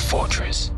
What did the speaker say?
fortress.